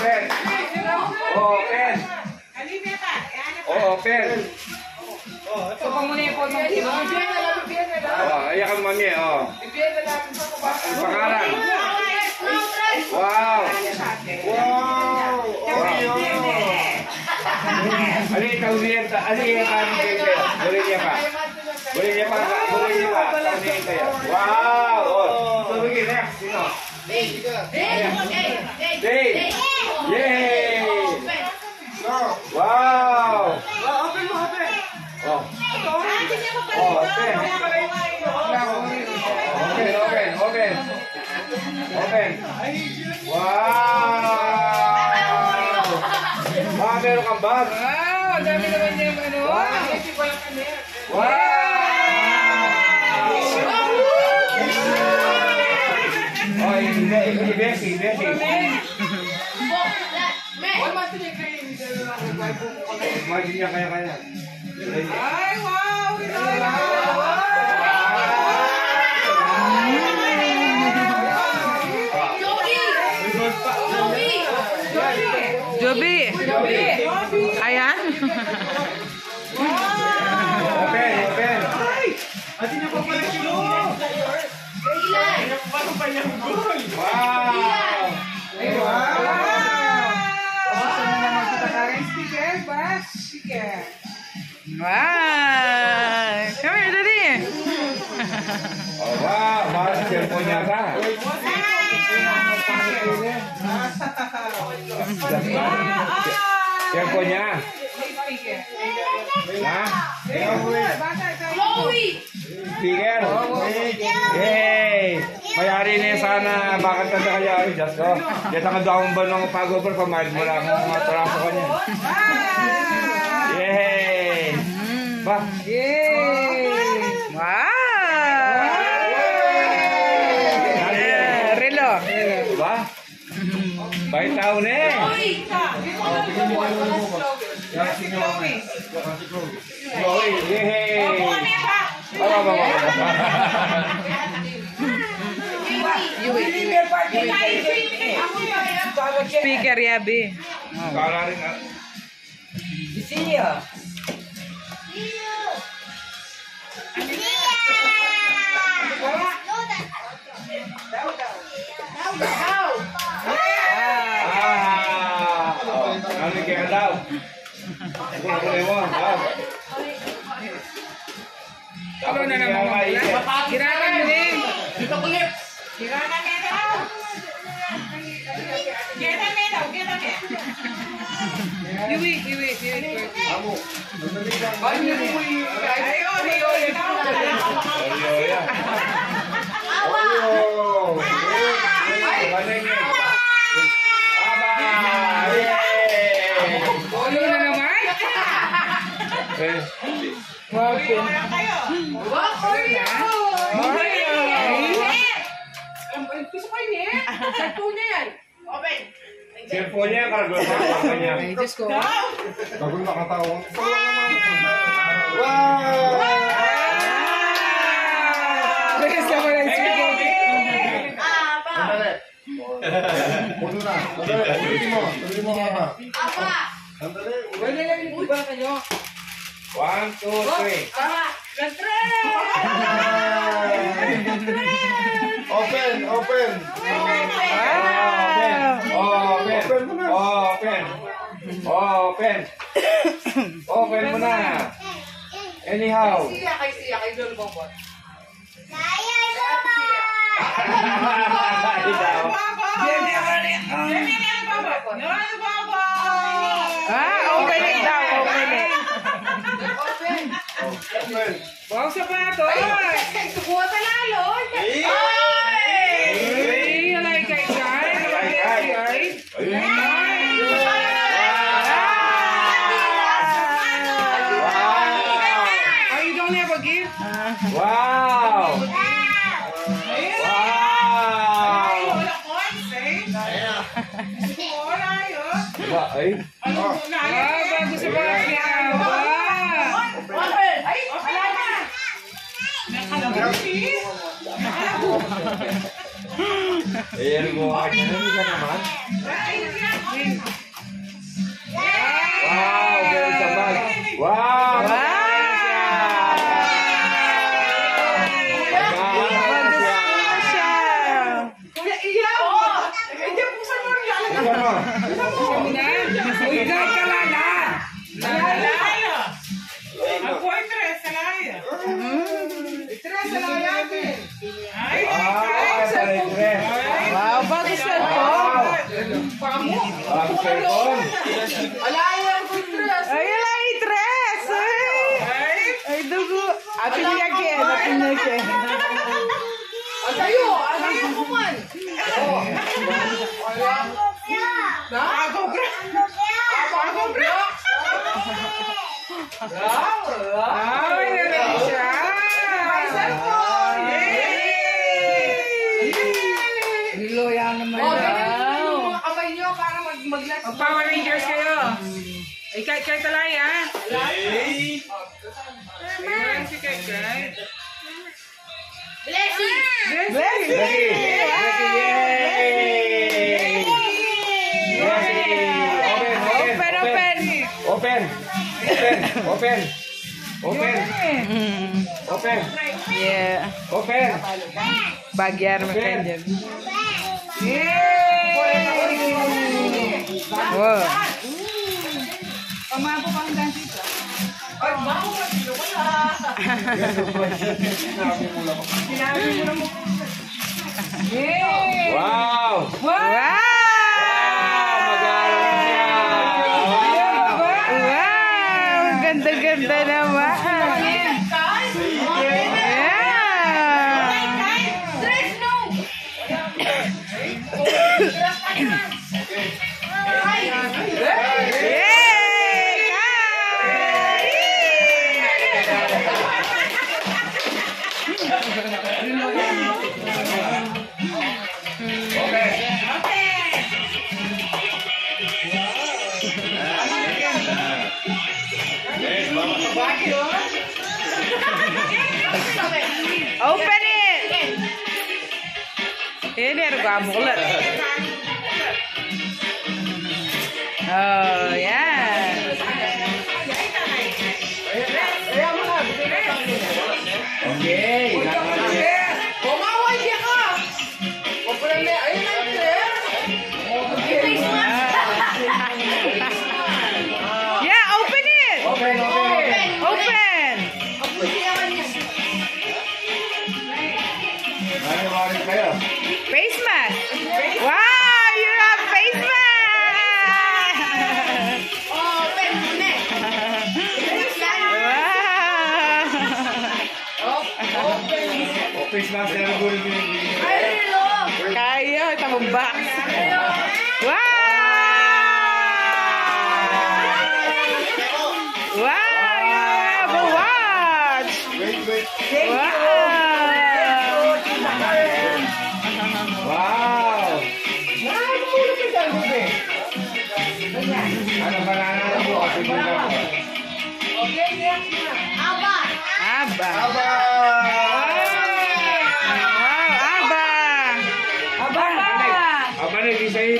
open. Oh, open. Iya, iya, iya, oh, open. Oh, ayan ka mami, oh. Pangalan. Wow. Wow. Ali, tausiyan ta. Ali, yan ka ng. Boleh niya pa. Boleh niya pa. Boleh niya pa. Tausiyan kaya. Wow. Oh. Begini, ya. next. Sino? Oh. Dave. Dave. Dave. Dave. Yay. Wow. Open mo, open! Oh. Oh, open. Open, open, open. Open. Wow! Ah, meron kang bag. Wow, dami naman niya ano. Wow. Wow! Oh, hindi, hindi, Marginnya kaya-kaya. Hai, wow, kita Jobi. Jobi. Oke oke. Hai. Hatinya papalit Wow. Iya. quer, vai, se quer. Vai! Come here, Daddy! Olá, vai, quer apanhar, tá? Apanhar?？ponya？Mayari na sana bakit ka sa kaya ay Diyos ko. Dito ka daw ba nung pag-over pamahal mo lang ang mga traso ko niya. Yay! Ba? Yay. Wow. Eh, Relo. Ba? Bait tao na eh. Chloe, yay! Ba, ba, ba, ba. Speaker, Yabi. Speaker ya, B. Di sini ya. Kalau na naman, kirakan din. Dito kulit. Kirakan Iwi, iwi, iwi. Ay, iwi. Ay, ori, ori. Oreo yan. Oreo! Yay! Ano yun? Aba! Olo na naman. Eh, Wow, Oreo! Gusto ko niya yan. Cellphone niya, Cellphone-nya karena gue tahu namanya. Nah, Terus. Aku nggak tahu. Wow. Oke, siapa yang cellphone? Apa? Terima, apa? Kan, One, two, three. Apa? Open, open. Open! Open! Open! Open! Open mo na! Anyhow! Siya kay siya kay Lolo Bongbong. Ikaw. Ah, open it daw. Open it. Open. Wow, sapatos! Subuha pa lalo. Eh! Ay, Oh, you don't have a gift? Wow! Eh. Diba? Ay? Ano na? Ah, bago sa bakit. Wow! Ay, wala na. Nakalagay. Eh, ano mo? Hindi ka naman? Ay, meron siya. May cellphone. Niloya naman. Oh, ganyan yung mga kamay nyo para mag Oh, Power Rangers kayo. Ay, kay kay Talaya. Hey! Ayun si kay kay. Blessing! Blessing! Becky! Open, open. Open. Hmm. Open. Yeah. Open. Bagian messenger. Oh, wow. wow. Open it. Ini ada gambulan. Oh, yeah. Okay!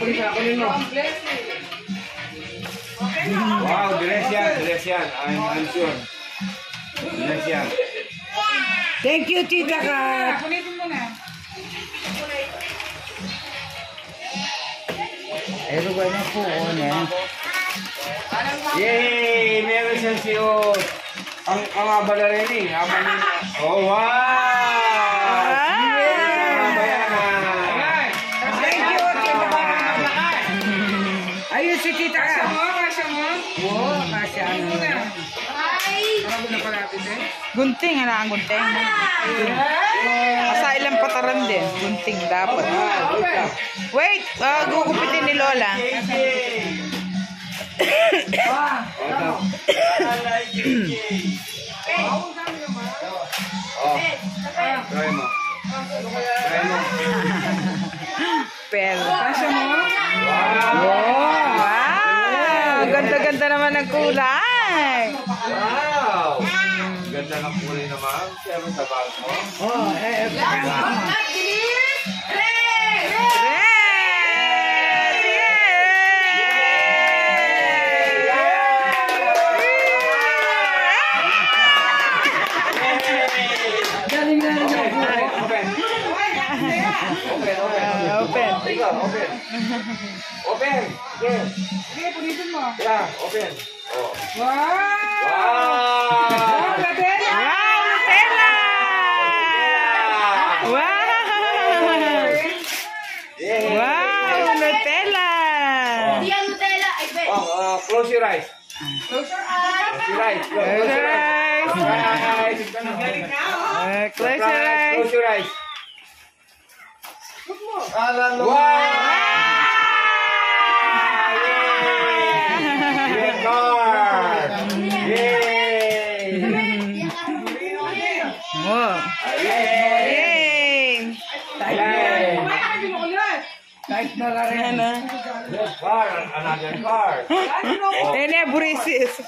Ako nino. Wow, dress yan, dress yan. I'm, I'm sure. Dress yan. Thank you, Tita Kat. Pero ba na po, ne? Yay! Meron siyang siyo. Ang ang aba na rin eh. Aba ni... Oh, wow! Gunting, ano ang gunting? Asa ilang pataran din. Gunting dapat. Wait, uh, gugupitin ni Lola. Pero. Kasya meron sa bag mo? Oh, eh, eh, Last but not least, red! Red! Yes! Galing na rin ako. Open. Open, open. Open. Open. Open. Yes. Okay, pulitin mo. Yeah, open. Oh. Wow! Wow! Wow! Eyes. Close your eyes. Close your eyes. Close, Close close your your eyes. eyes. Close your eyes. Uh, close your eyes. Close your eyes. Ah, lalo. Wow! not your card. Ain't that Briss's?